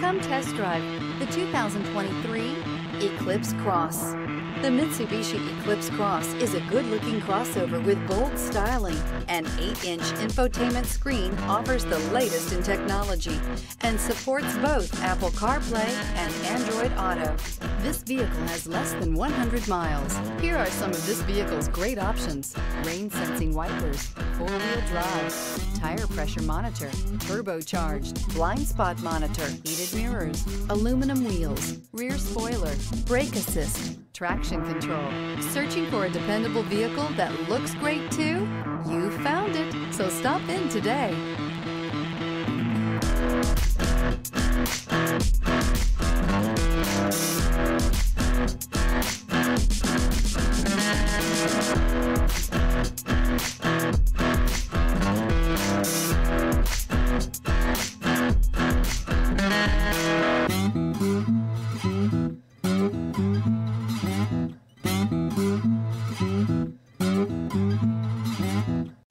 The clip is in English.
Come test drive the 2023 Eclipse Cross. The Mitsubishi Eclipse Cross is a good-looking crossover with bold styling. An 8-inch infotainment screen offers the latest in technology and supports both Apple CarPlay and Android Auto. This vehicle has less than 100 miles. Here are some of this vehicle's great options. Rain sensing wipers, four-wheel drive, tire pressure monitor, turbocharged, blind spot monitor, heated mirrors, aluminum wheels, rear spoiler, brake assist, traction control. Searching for a dependable vehicle that looks great too? You found it, so stop in today. Mm-hmm.